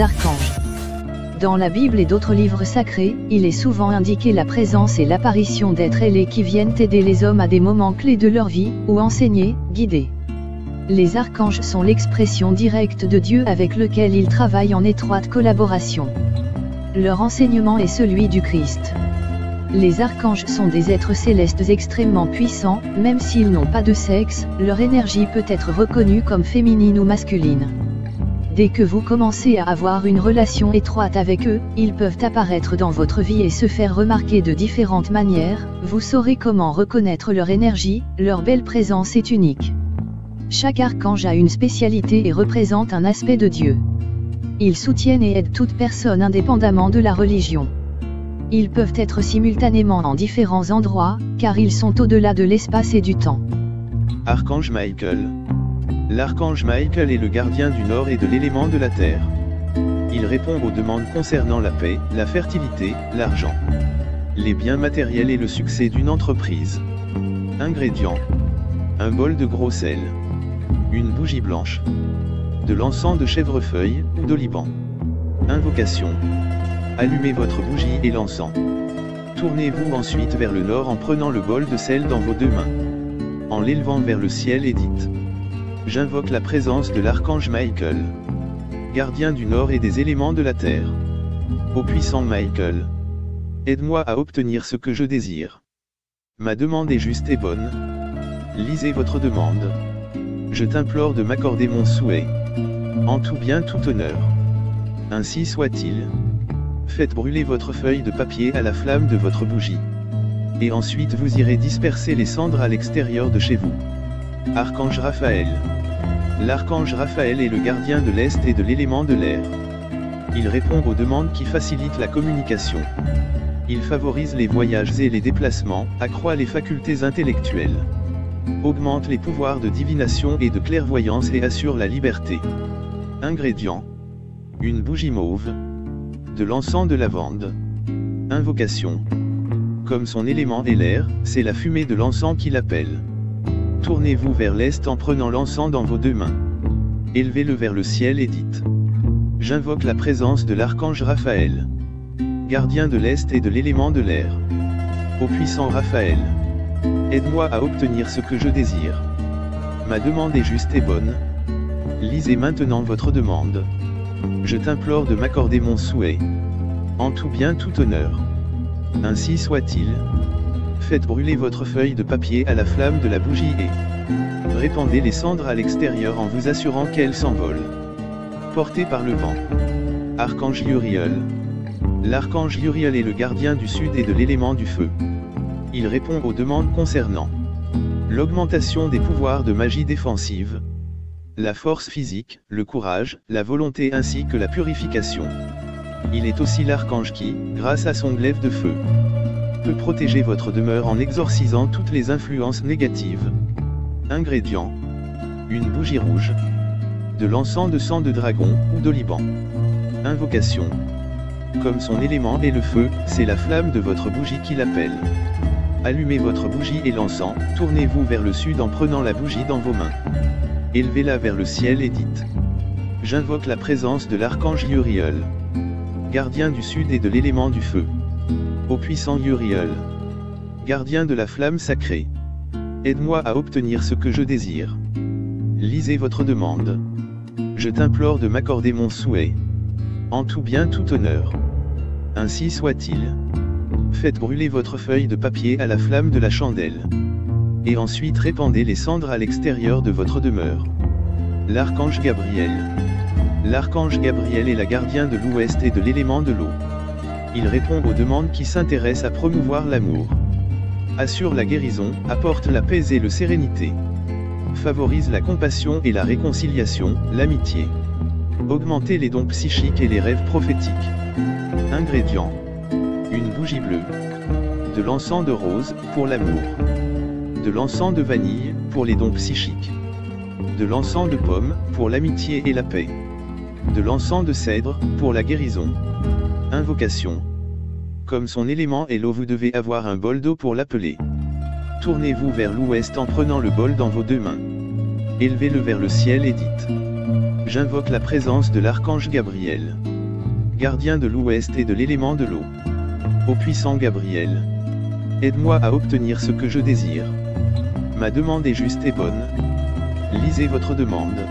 archanges. Dans la Bible et d'autres livres sacrés, il est souvent indiqué la présence et l'apparition d'êtres ailés qui viennent aider les hommes à des moments clés de leur vie, ou enseigner, guider. Les archanges sont l'expression directe de Dieu avec lequel ils travaillent en étroite collaboration. Leur enseignement est celui du Christ. Les archanges sont des êtres célestes extrêmement puissants, même s'ils n'ont pas de sexe, leur énergie peut être reconnue comme féminine ou masculine. Dès que vous commencez à avoir une relation étroite avec eux, ils peuvent apparaître dans votre vie et se faire remarquer de différentes manières, vous saurez comment reconnaître leur énergie, leur belle présence est unique. Chaque archange a une spécialité et représente un aspect de Dieu. Ils soutiennent et aident toute personne indépendamment de la religion. Ils peuvent être simultanément en différents endroits, car ils sont au-delà de l'espace et du temps. Archange Michael L'archange Michael est le gardien du Nord et de l'élément de la Terre. Il répond aux demandes concernant la paix, la fertilité, l'argent, les biens matériels et le succès d'une entreprise. Ingrédients. Un bol de gros sel. Une bougie blanche. De l'encens de chèvrefeuille ou d'oliban. Invocation. Allumez votre bougie et l'encens. Tournez-vous ensuite vers le nord en prenant le bol de sel dans vos deux mains. En l'élevant vers le ciel et dites J'invoque la présence de l'archange Michael. Gardien du Nord et des éléments de la Terre. Ô puissant Michael. Aide-moi à obtenir ce que je désire. Ma demande est juste et bonne. Lisez votre demande. Je t'implore de m'accorder mon souhait. En tout bien tout honneur. Ainsi soit-il. Faites brûler votre feuille de papier à la flamme de votre bougie. Et ensuite vous irez disperser les cendres à l'extérieur de chez vous. Archange Raphaël. L'archange Raphaël est le gardien de l'Est et de l'élément de l'air. Il répond aux demandes qui facilitent la communication. Il favorise les voyages et les déplacements, accroît les facultés intellectuelles. Augmente les pouvoirs de divination et de clairvoyance et assure la liberté. Ingrédients. Une bougie mauve. De l'encens de lavande. Invocation. Comme son élément est l'air, c'est la fumée de l'encens qui l'appelle. Tournez-vous vers l'est en prenant l'encens dans vos deux mains. Élevez-le vers le ciel et dites. J'invoque la présence de l'archange Raphaël. Gardien de l'est et de l'élément de l'air. Ô puissant Raphaël. Aide-moi à obtenir ce que je désire. Ma demande est juste et bonne. Lisez maintenant votre demande. Je t'implore de m'accorder mon souhait. En tout bien tout honneur. Ainsi soit-il. Faites brûler votre feuille de papier à la flamme de la bougie et répandez les cendres à l'extérieur en vous assurant qu'elles s'envolent. Portées par le vent. Archange Uriel. L'archange Uriel est le gardien du sud et de l'élément du feu. Il répond aux demandes concernant l'augmentation des pouvoirs de magie défensive, la force physique, le courage, la volonté ainsi que la purification. Il est aussi l'archange qui, grâce à son glaive de feu, peut protéger votre demeure en exorcisant toutes les influences négatives. Ingrédients. Une bougie rouge. De l'encens de sang de dragon ou d'oliban. Invocation. Comme son élément est le feu, c'est la flamme de votre bougie qui l'appelle. Allumez votre bougie et l'encens, tournez-vous vers le sud en prenant la bougie dans vos mains. Élevez-la vers le ciel et dites. J'invoque la présence de l'archange Uriel. Gardien du sud et de l'élément du feu. Ô puissant Uriel. Gardien de la flamme sacrée. Aide-moi à obtenir ce que je désire. Lisez votre demande. Je t'implore de m'accorder mon souhait. En tout bien tout honneur. Ainsi soit-il. Faites brûler votre feuille de papier à la flamme de la chandelle. Et ensuite répandez les cendres à l'extérieur de votre demeure. L'archange Gabriel. L'archange Gabriel est la gardien de l'ouest et de l'élément de l'eau. Il répond aux demandes qui s'intéressent à promouvoir l'amour. Assure la guérison, apporte la paix et le sérénité. Favorise la compassion et la réconciliation, l'amitié. Augmenter les dons psychiques et les rêves prophétiques. Ingrédients. Une bougie bleue. De l'encens de rose, pour l'amour. De l'encens de vanille, pour les dons psychiques. De l'encens de pomme, pour l'amitié et la paix. De l'encens de cèdre, pour la guérison. Invocation. Comme son élément est l'eau vous devez avoir un bol d'eau pour l'appeler. Tournez-vous vers l'ouest en prenant le bol dans vos deux mains. Élevez-le vers le ciel et dites. J'invoque la présence de l'archange Gabriel. Gardien de l'Ouest et de l'élément de l'eau. Ô puissant Gabriel. Aide-moi à obtenir ce que je désire. Ma demande est juste et bonne. Lisez votre demande.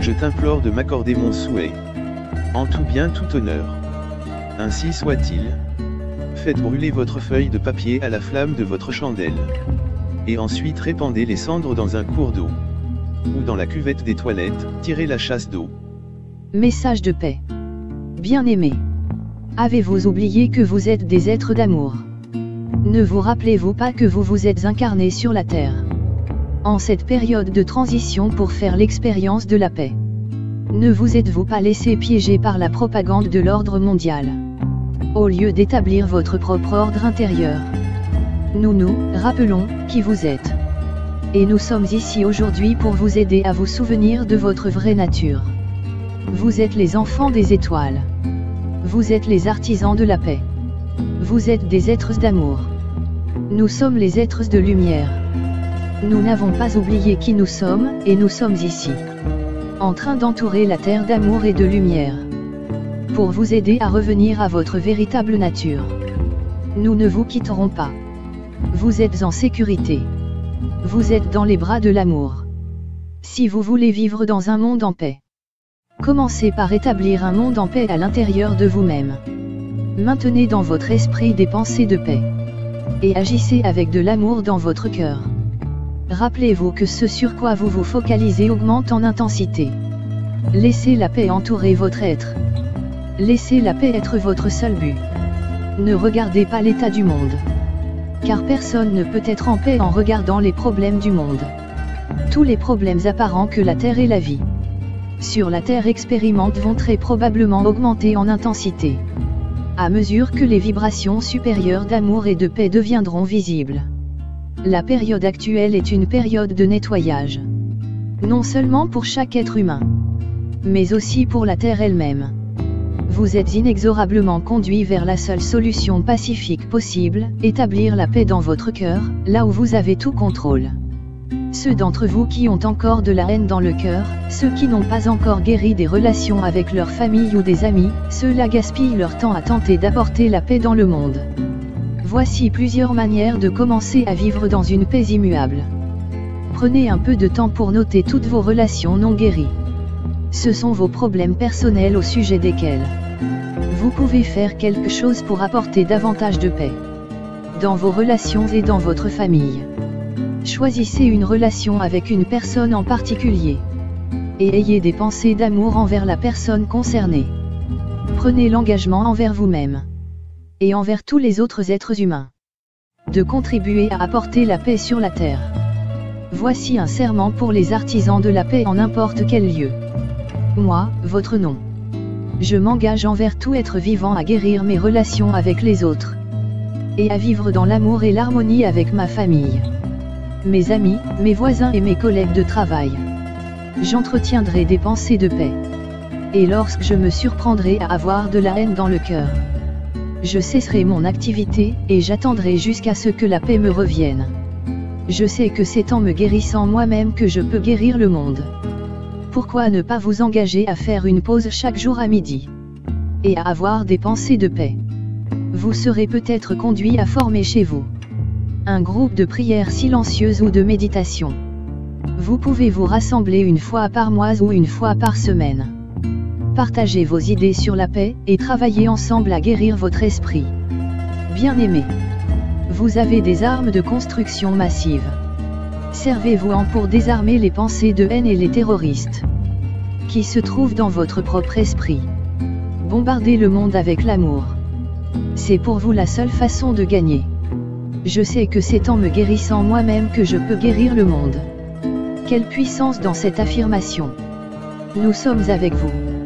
Je t'implore de m'accorder mon souhait. En tout bien, tout honneur. Ainsi soit-il. Faites brûler votre feuille de papier à la flamme de votre chandelle. Et ensuite répandez les cendres dans un cours d'eau. Ou dans la cuvette des toilettes, tirez la chasse d'eau. Message de paix. Bien-aimé. Avez-vous oublié que vous êtes des êtres d'amour? Ne vous rappelez-vous pas que vous vous êtes incarné sur la Terre? En cette période de transition pour faire l'expérience de la paix. Ne vous êtes-vous pas laissé piéger par la propagande de l'ordre mondial? Au lieu d'établir votre propre ordre intérieur. Nous nous rappelons qui vous êtes. Et nous sommes ici aujourd'hui pour vous aider à vous souvenir de votre vraie nature. Vous êtes les enfants des étoiles. Vous êtes les artisans de la paix. Vous êtes des êtres d'amour. Nous sommes les êtres de lumière. Nous n'avons pas oublié qui nous sommes, et nous sommes ici en train d'entourer la terre d'amour et de lumière. Pour vous aider à revenir à votre véritable nature. Nous ne vous quitterons pas. Vous êtes en sécurité. Vous êtes dans les bras de l'amour. Si vous voulez vivre dans un monde en paix, commencez par établir un monde en paix à l'intérieur de vous-même. Maintenez dans votre esprit des pensées de paix. Et agissez avec de l'amour dans votre cœur. Rappelez-vous que ce sur quoi vous vous focalisez augmente en intensité. Laissez la paix entourer votre être. Laissez la paix être votre seul but. Ne regardez pas l'état du monde. Car personne ne peut être en paix en regardant les problèmes du monde. Tous les problèmes apparents que la Terre et la vie sur la Terre expérimentent vont très probablement augmenter en intensité. À mesure que les vibrations supérieures d'amour et de paix deviendront visibles. La période actuelle est une période de nettoyage. Non seulement pour chaque être humain, mais aussi pour la Terre elle-même. Vous êtes inexorablement conduit vers la seule solution pacifique possible, établir la paix dans votre cœur, là où vous avez tout contrôle. Ceux d'entre vous qui ont encore de la haine dans le cœur, ceux qui n'ont pas encore guéri des relations avec leur famille ou des amis, ceux-là gaspillent leur temps à tenter d'apporter la paix dans le monde. Voici plusieurs manières de commencer à vivre dans une paix immuable. Prenez un peu de temps pour noter toutes vos relations non guéries. Ce sont vos problèmes personnels au sujet desquels vous pouvez faire quelque chose pour apporter davantage de paix dans vos relations et dans votre famille. Choisissez une relation avec une personne en particulier. Et ayez des pensées d'amour envers la personne concernée. Prenez l'engagement envers vous-même et envers tous les autres êtres humains. De contribuer à apporter la paix sur la terre. Voici un serment pour les artisans de la paix en n'importe quel lieu. Moi, votre nom. Je m'engage envers tout être vivant à guérir mes relations avec les autres. Et à vivre dans l'amour et l'harmonie avec ma famille. Mes amis, mes voisins et mes collègues de travail. J'entretiendrai des pensées de paix. Et lorsque je me surprendrai à avoir de la haine dans le cœur, je cesserai mon activité, et j'attendrai jusqu'à ce que la paix me revienne. Je sais que c'est en me guérissant moi-même que je peux guérir le monde. Pourquoi ne pas vous engager à faire une pause chaque jour à midi Et à avoir des pensées de paix? Vous serez peut-être conduit à former chez vous un groupe de prières silencieuses ou de méditation. Vous pouvez vous rassembler une fois par mois ou une fois par semaine partagez vos idées sur la paix, et travaillez ensemble à guérir votre esprit. Bien-aimé. Vous avez des armes de construction massive. Servez-vous-en pour désarmer les pensées de haine et les terroristes qui se trouvent dans votre propre esprit. Bombardez le monde avec l'amour. C'est pour vous la seule façon de gagner. Je sais que c'est en me guérissant moi-même que je peux guérir le monde. Quelle puissance dans cette affirmation. Nous sommes avec vous.